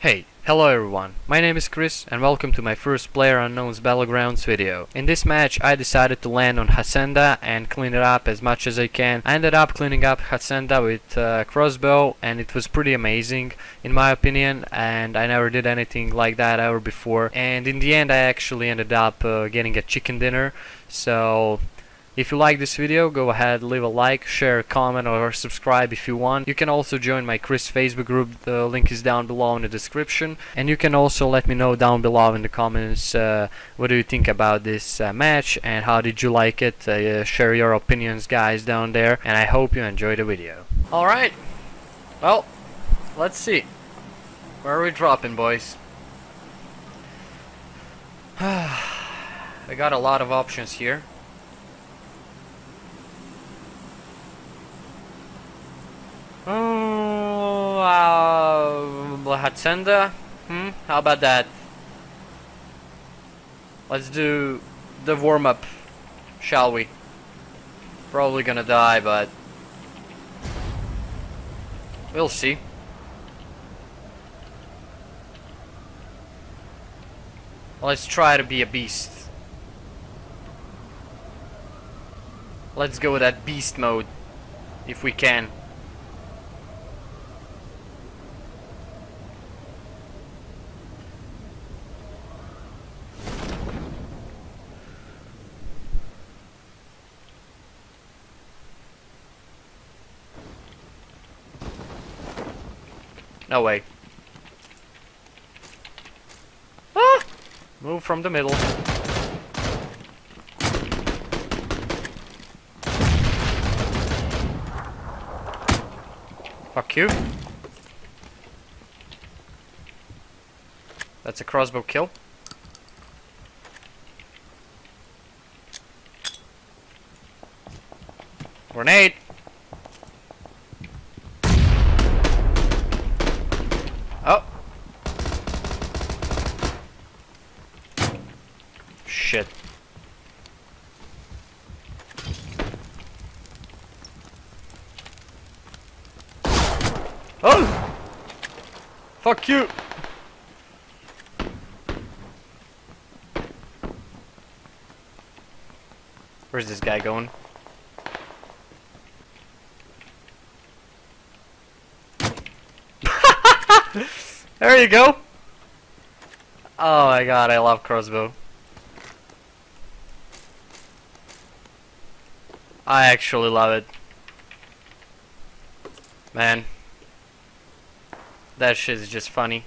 Hey, hello everyone, my name is Chris and welcome to my first PlayerUnknown's Battlegrounds video. In this match I decided to land on Hacienda and clean it up as much as I can. I ended up cleaning up Hacienda with uh, crossbow and it was pretty amazing in my opinion and I never did anything like that ever before and in the end I actually ended up uh, getting a chicken dinner so if you like this video, go ahead, leave a like, share, comment or subscribe if you want. You can also join my Chris Facebook group, the link is down below in the description. And you can also let me know down below in the comments uh, what do you think about this uh, match and how did you like it. Uh, share your opinions guys down there and I hope you enjoy the video. Alright, well, let's see. Where are we dropping boys? I got a lot of options here. Oh, uh, Hacienda? Hmm, how about that? Let's do the warm-up, shall we? Probably gonna die, but... We'll see. Let's try to be a beast. Let's go with that beast mode, if we can. No way. Ah! Move from the middle. Fuck you. That's a crossbow kill. Grenade! Oh. Shit. Oh! Fuck you! Where's this guy going? there you go. Oh my god, I love crossbow. I actually love it. Man. That shit is just funny.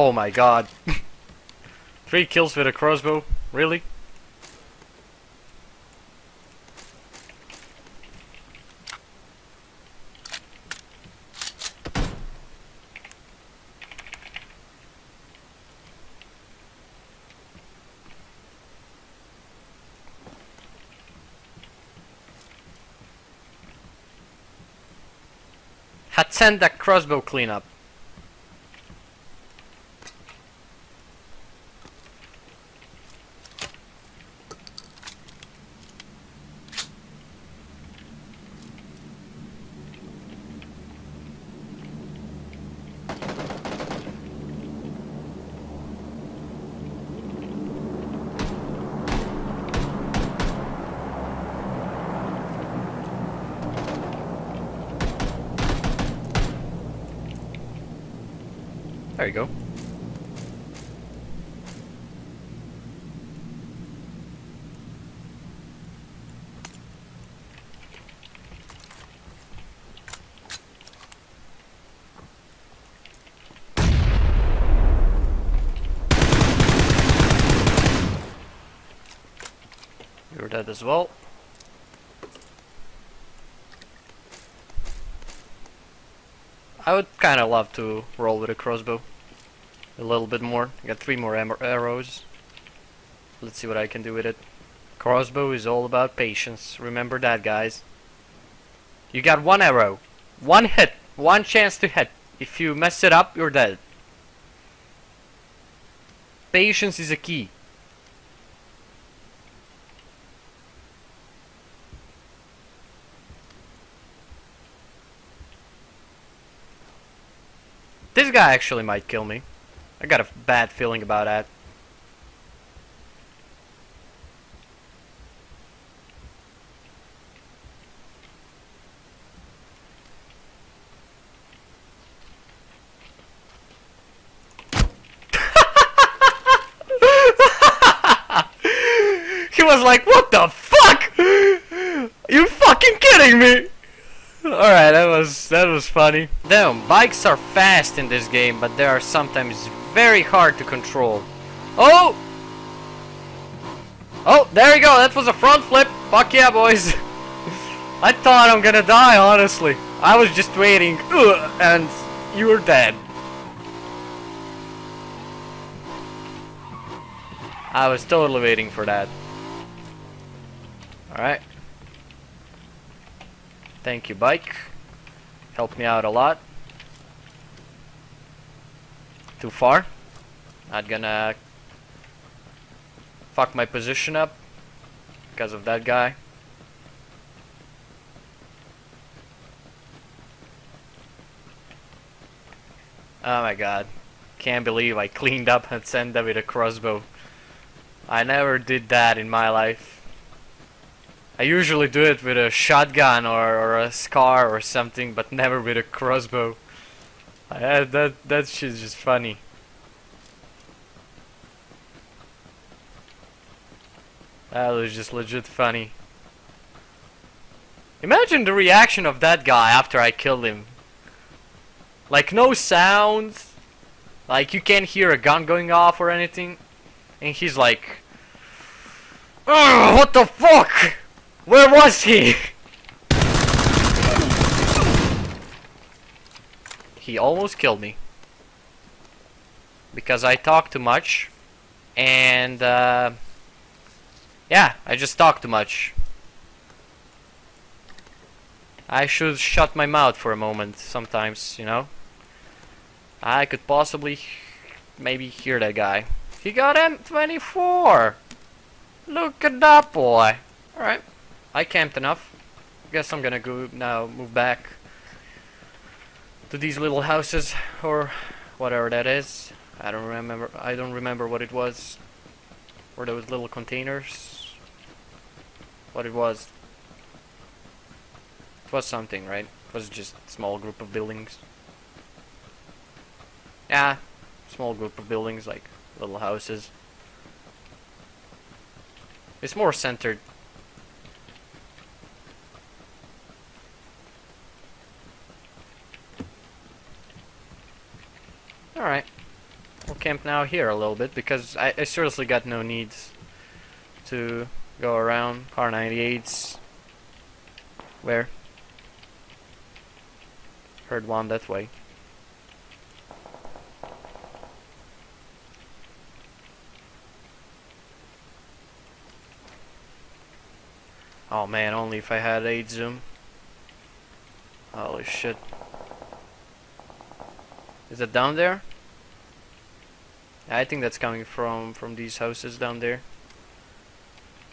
Oh my god. Three kills with a crossbow? Really? Hacienda crossbow cleanup. you go. You're dead as well. I would kind of love to roll with a crossbow. A little bit more. I got three more arrows. Let's see what I can do with it. Crossbow is all about patience. Remember that, guys. You got one arrow. One hit. One chance to hit. If you mess it up, you're dead. Patience is a key. This guy actually might kill me. I got a bad feeling about that. he was like, what the fuck? You fucking kidding me? Alright, that was that was funny. Damn, bikes are fast in this game, but they are sometimes very hard to control. Oh! Oh, there you go, that was a front flip. Fuck yeah, boys. I thought I'm gonna die, honestly. I was just waiting, and you were dead. I was totally waiting for that. Alright. Thank you, bike. Helped me out a lot. Too far. Not gonna fuck my position up because of that guy. Oh my god. Can't believe I cleaned up and Hacienda with a crossbow. I never did that in my life. I usually do it with a shotgun or, or a scar or something, but never with a crossbow. I, that that shit's just funny. That was just legit funny. Imagine the reaction of that guy after I killed him. Like no sounds. Like you can't hear a gun going off or anything. And he's like, what the fuck? Where was he? he almost killed me. Because I talk too much. And, uh, yeah, I just talk too much. I should shut my mouth for a moment sometimes, you know? I could possibly maybe hear that guy. He got M24! Look at that boy! Alright. I camped enough. Guess I'm gonna go now move back to these little houses or whatever that is. I don't remember I don't remember what it was. Or those little containers. What it was. It was something, right? It was just small group of buildings. Yeah, small group of buildings like little houses. It's more centered Alright. We'll camp now here a little bit because I, I seriously got no needs to go around. Kar 98s. Where? Heard one that way. Oh man, only if I had 8 zoom. Holy shit. Is it down there? I think that's coming from from these houses down there.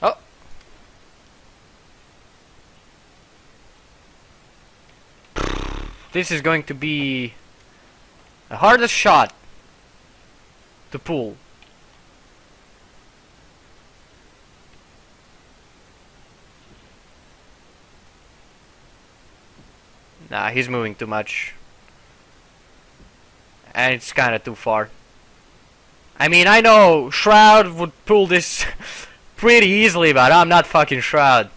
Oh. This is going to be the hardest shot to pull. Nah, he's moving too much. And it's kinda too far. I mean, I know Shroud would pull this pretty easily, but I'm not fucking Shroud.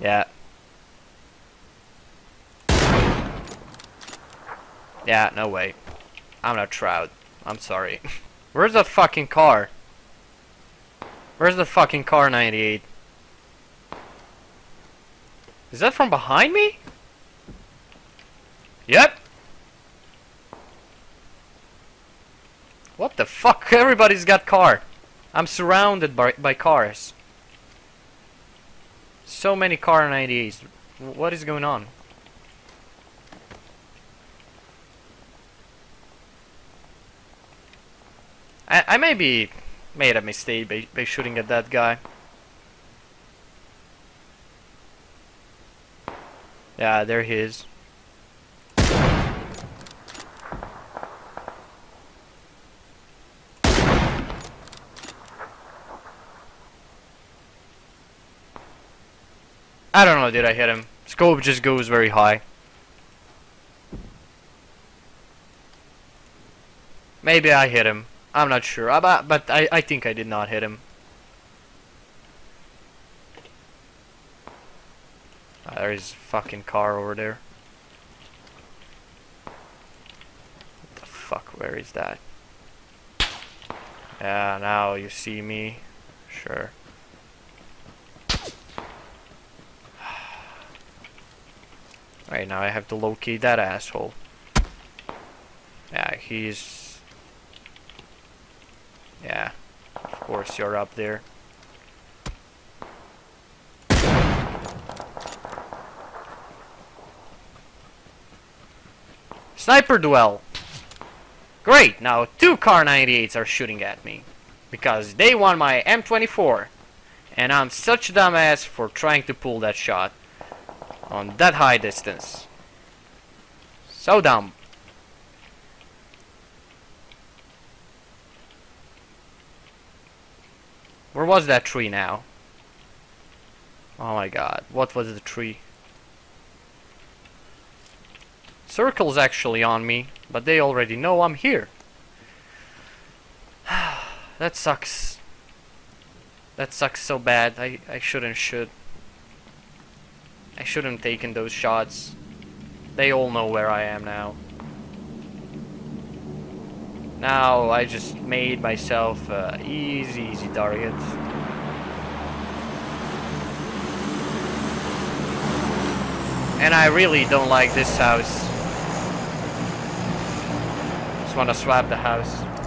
Yeah. Yeah, no way. I'm not Shroud. I'm sorry. Where's the fucking car? Where's the fucking Kar 98? Is that from behind me? Yep. What the fuck? Everybody's got car. I'm surrounded by, by cars. So many Kar 98s. What is going on? I, I maybe made a mistake by, by shooting at that guy. Yeah, there he is. I don't know, did I hit him? Scope just goes very high. Maybe I hit him. I'm not sure, but, but I, I think I did not hit him. Uh, there is a fucking car over there. What the fuck, where is that? Yeah, now you see me. Sure. Right now I have to locate that asshole. Yeah, he's... Yeah, of course you're up there. Sniper duel! Great, now two Kar 98s are shooting at me. Because they want my M24. And I'm such a dumbass for trying to pull that shot on that high distance. So dumb. Where was that tree now? Oh my god, what was the tree? Circle's actually on me, but they already know I'm here. that sucks. That sucks so bad. I, I shouldn't should. I shouldn't have taken those shots. They all know where I am now. Now I just made myself uh, easy, easy target. And I really don't like this house. Just wanna swap the house.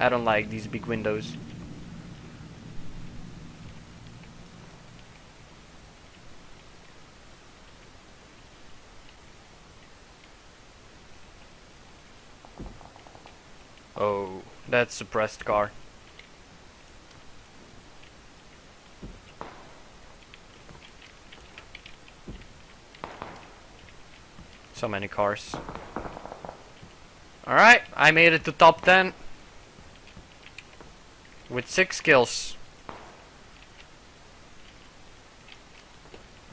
I don't like these big windows. Oh, that's suppressed car. So many cars. Alright, I made it to top 10 with six kills.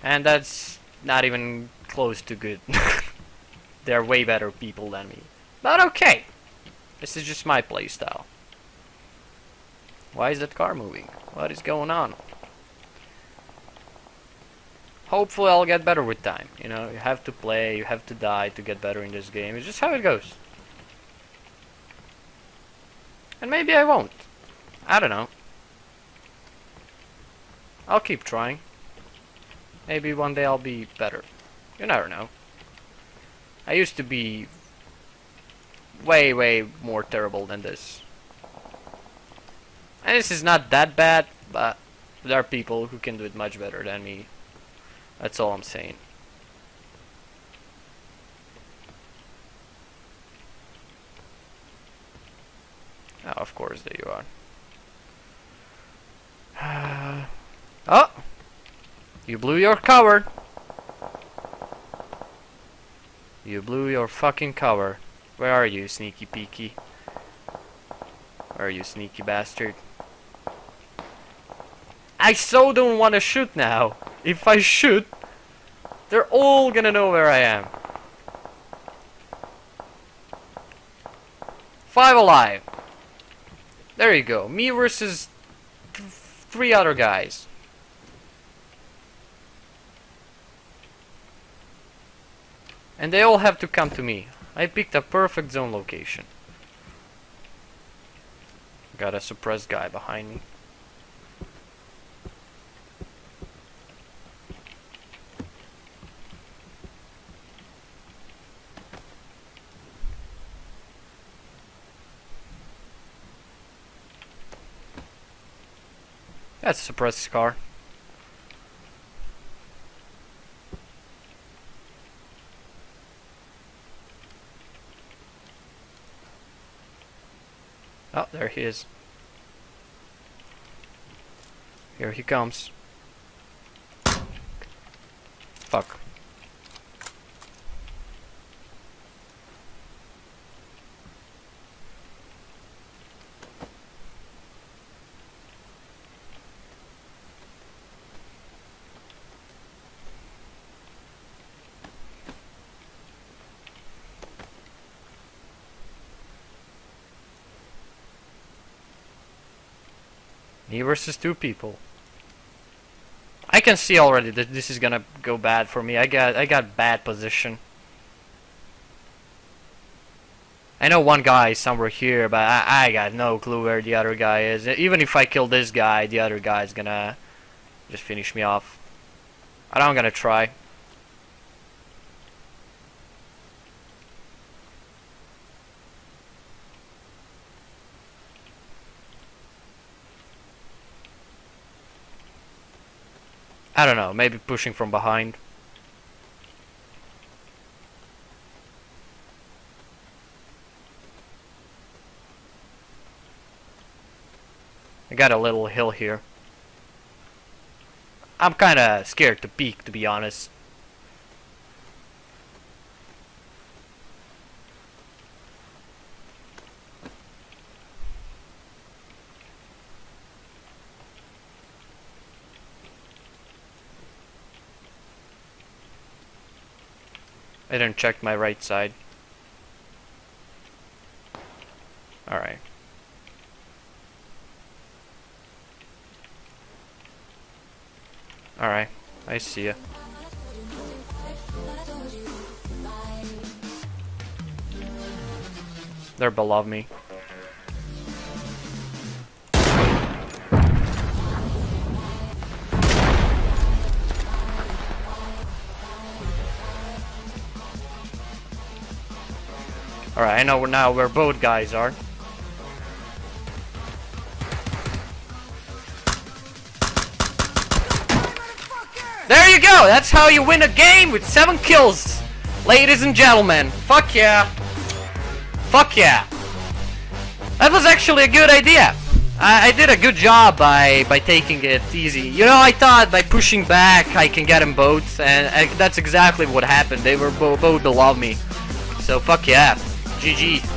And that's not even close to good. They're way better people than me. But okay. This is just my playstyle. Why is that car moving? What is going on? Hopefully I'll get better with time. You know, you have to play, you have to die to get better in this game. It's just how it goes. And maybe I won't. I don't know. I'll keep trying. Maybe one day I'll be better. You never know. I used to be way, way more terrible than this. And this is not that bad, but there are people who can do it much better than me. That's all I'm saying. Oh, of course, there you are. oh! You blew your cover! You blew your fucking cover. Where are you, sneaky peeky? Where are you, sneaky bastard? I so don't want to shoot now. If I shoot, they're all gonna know where I am. Five alive. There you go. Me versus three other guys. And they all have to come to me. I picked a perfect zone location. Got a suppressed guy behind me. That's a suppressed car. Oh, there he is. Here he comes. Fuck. Me versus two people. I can see already that this is gonna go bad for me. I got I got bad position. I know one guy is somewhere here, but I, I got no clue where the other guy is. Even if I kill this guy, the other guy is gonna just finish me off. I don't gonna try. I don't know, maybe pushing from behind. I got a little hill here. I'm kinda scared to peek, to be honest. I didn't check my right side. Alright. Alright, I see ya. They're below me. I know now where both guys are. There you go! That's how you win a game with 7 kills! Ladies and gentlemen, fuck yeah! Fuck yeah! That was actually a good idea! I, I did a good job by, by taking it easy. You know, I thought by pushing back I can get them both, and that's exactly what happened. They were bo both below me. So fuck yeah. GG.